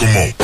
Come on.